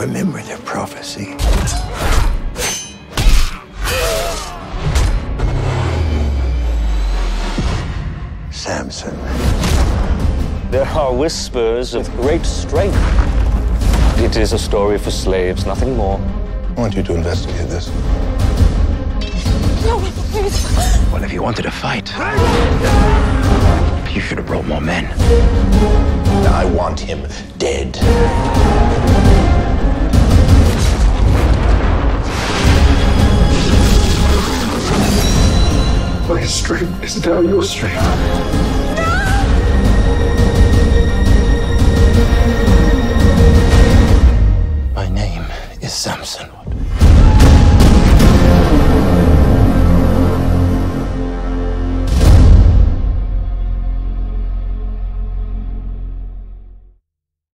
Remember the prophecy. Samson. There are whispers of great strength. It is a story for slaves, nothing more. I want you to investigate this. No, please. Well, if you wanted to fight, you should have brought more men. I want him dead. Strength is now your strength.